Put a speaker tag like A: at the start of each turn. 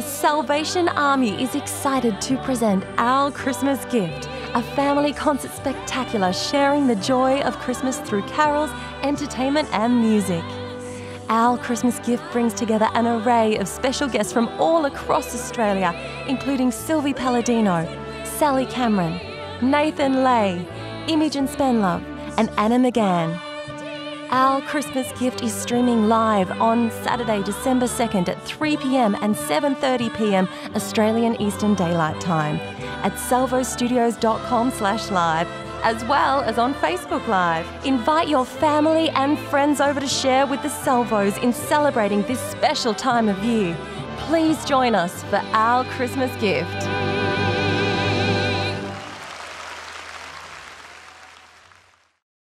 A: the Salvation Army is excited to present Our Christmas Gift, a family concert spectacular sharing the joy of Christmas through carols, entertainment, and music. Our Christmas Gift brings together an array of special guests from all across Australia, including Silvie Paladino, Sally Cameron, Nathan Lay, Imogen Spendlove, and Anna McGahan. Our Christmas gift is streaming live on Saturday, December 2nd at 3 pm and 7:30 pm Australian Eastern Daylight Time at salvostudios.com slash live as well as on Facebook Live. Invite your family and friends over to share with the Salvos in celebrating this special time of year. Please join us for our Christmas gift.